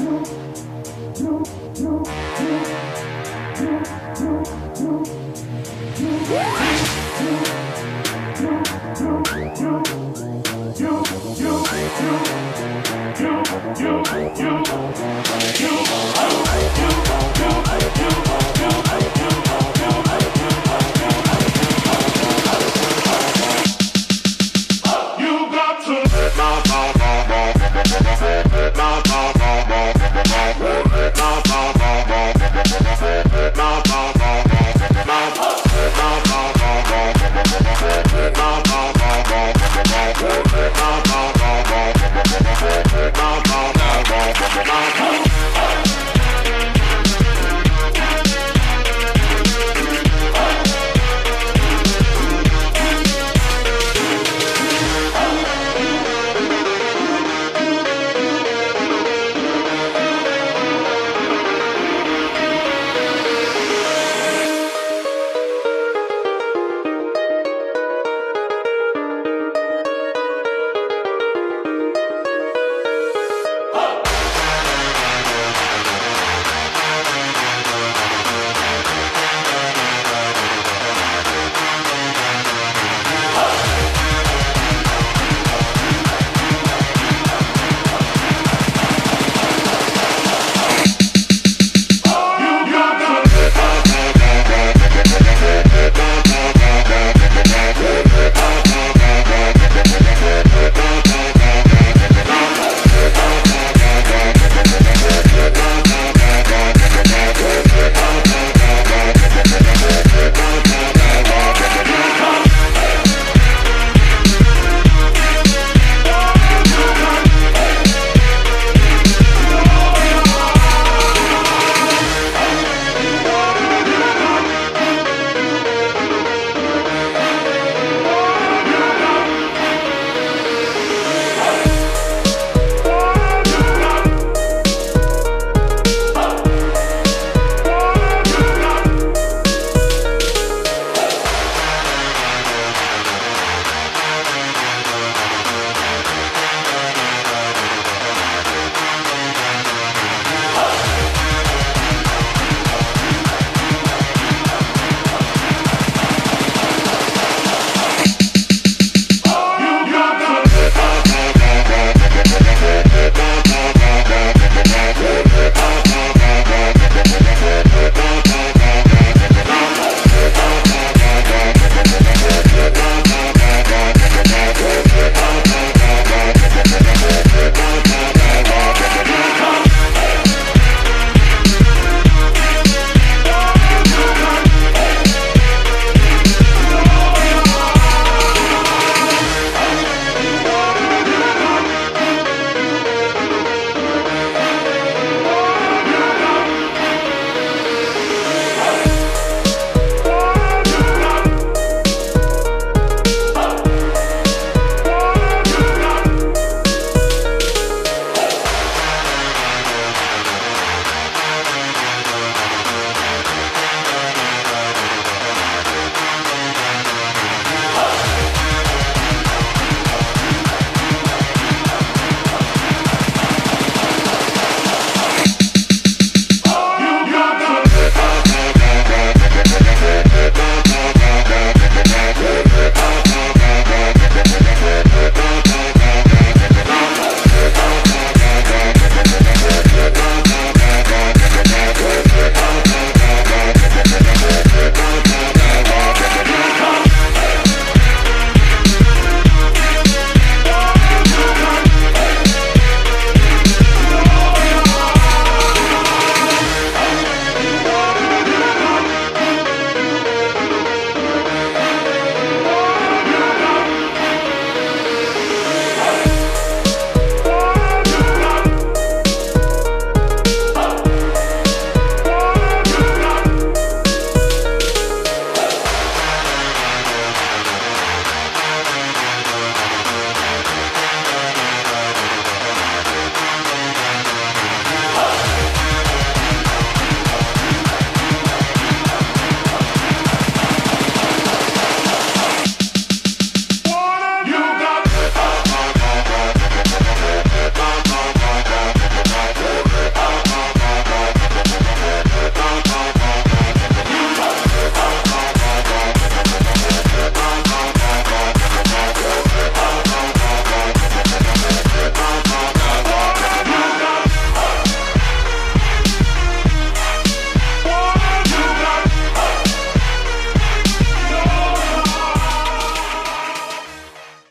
you, Now